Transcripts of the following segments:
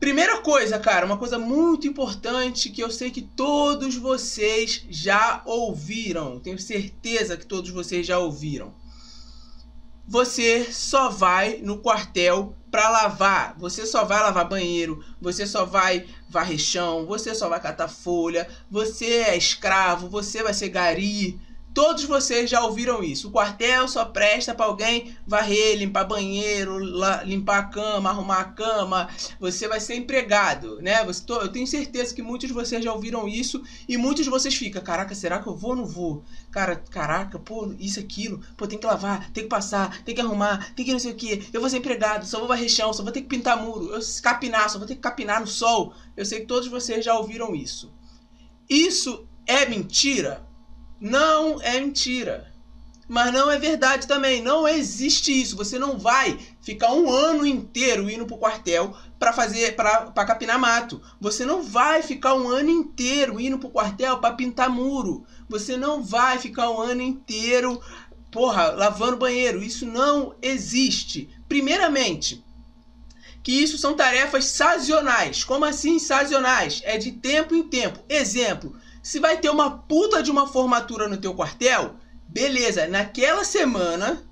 Primeira coisa, cara, uma coisa muito importante que eu sei que todos vocês já ouviram. Tenho certeza que todos vocês já ouviram. Você só vai no quartel para lavar. Você só vai lavar banheiro, você só vai varrer chão, você só vai catar folha, você é escravo, você vai ser gari, Todos vocês já ouviram isso. O quartel só presta para alguém varrer, limpar banheiro, limpar a cama, arrumar a cama. Você vai ser empregado, né? Eu tenho certeza que muitos de vocês já ouviram isso e muitos de vocês ficam, caraca, será que eu vou ou não vou? Cara, caraca, pô, isso, aquilo, pô, tem que lavar, tem que passar, tem que arrumar, tem que não sei o que. Eu vou ser empregado, só vou varrer chão, só vou ter que pintar muro, eu capinar, só vou ter que capinar no sol. Eu sei que todos vocês já ouviram isso. Isso é mentira? Não é mentira. Mas não é verdade também. Não existe isso. Você não vai ficar um ano inteiro indo pro quartel para fazer para capinar mato. Você não vai ficar um ano inteiro indo pro quartel para pintar muro. Você não vai ficar um ano inteiro, porra, lavando banheiro. Isso não existe. Primeiramente, que isso são tarefas sazonais. Como assim sazonais? É de tempo em tempo. Exemplo, se vai ter uma puta de uma formatura no teu quartel, beleza, naquela semana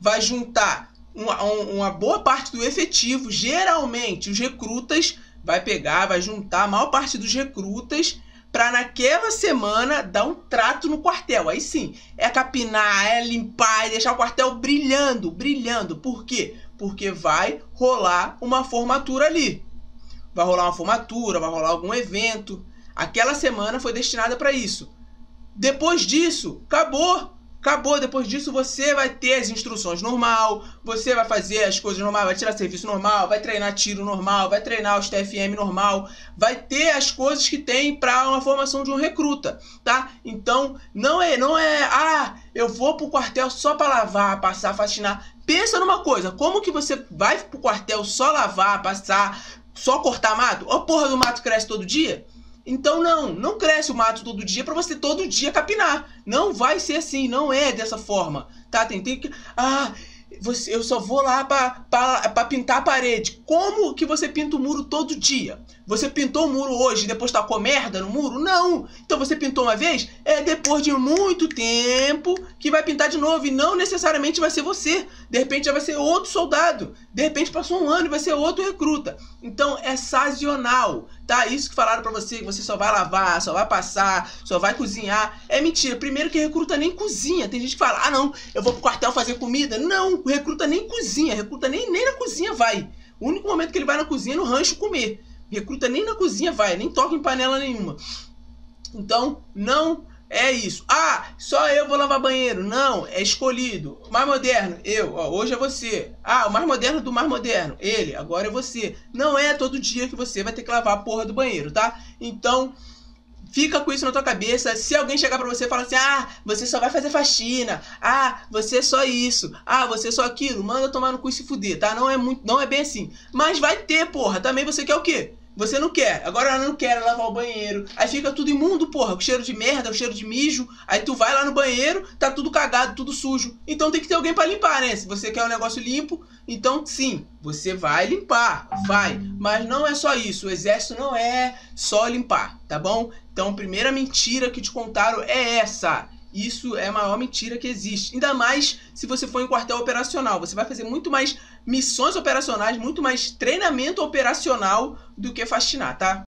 vai juntar uma, uma boa parte do efetivo, geralmente os recrutas, vai pegar, vai juntar a maior parte dos recrutas para naquela semana dar um trato no quartel. Aí sim, é capinar, é limpar, é deixar o quartel brilhando, brilhando. Por quê? Porque vai rolar uma formatura ali. Vai rolar uma formatura, vai rolar algum evento. Aquela semana foi destinada para isso. Depois disso, acabou. Acabou, depois disso você vai ter as instruções normal, você vai fazer as coisas normal, vai tirar serviço normal, vai treinar tiro normal, vai treinar os TFM normal, vai ter as coisas que tem para uma formação de um recruta, tá? Então, não é, não é, ah, eu vou pro quartel só para lavar, passar, faxinar. Pensa numa coisa, como que você vai pro quartel só lavar, passar, só cortar mato? A porra do mato cresce todo dia? Então não, não cresce o mato todo dia para você todo dia capinar. Não vai ser assim, não é dessa forma. Tá? Tem, tem que. Ah, você, eu só vou lá para pintar a parede. Como que você pinta o muro todo dia? Você pintou o muro hoje e depois tacou merda no muro? Não! Então você pintou uma vez? É depois de muito tempo que vai pintar de novo. E não necessariamente vai ser você. De repente já vai ser outro soldado. De repente passou um ano e vai ser outro recruta. Então é sazonal, tá? Isso que falaram para você, que você só vai lavar, só vai passar, só vai cozinhar. É mentira. Primeiro que recruta nem cozinha. Tem gente que fala, ah não, eu vou pro quartel fazer comida. Não, recruta nem cozinha. Recruta nem, nem na cozinha vai. O único momento que ele vai na cozinha é no rancho comer. Recruta nem na cozinha vai, nem toca em panela nenhuma. Então, não é isso. Ah, só eu vou lavar banheiro. Não, é escolhido. Mais moderno, eu. Ó, hoje é você. Ah, o mais moderno do mais moderno, ele. Agora é você. Não é todo dia que você vai ter que lavar a porra do banheiro, tá? Então, Fica com isso na tua cabeça. Se alguém chegar para você e falar assim: "Ah, você só vai fazer faxina. Ah, você é só isso. Ah, você é só aquilo". Manda tomar no cu e se fuder, tá? Não é muito, não é bem assim. Mas vai ter, porra. Também você quer o quê? Você não quer. Agora ela não quer lavar o banheiro. Aí fica tudo imundo, porra. Com cheiro de merda, com cheiro de mijo. Aí tu vai lá no banheiro, tá tudo cagado, tudo sujo. Então tem que ter alguém para limpar, né? Se você quer um negócio limpo, então sim, você vai limpar. Vai. Mas não é só isso. O exército não é só limpar, tá bom? Então, a primeira mentira que te contaram é essa. Isso é a maior mentira que existe. Ainda mais se você for em quartel operacional. Você vai fazer muito mais missões operacionais, muito mais treinamento operacional do que faxinar, tá?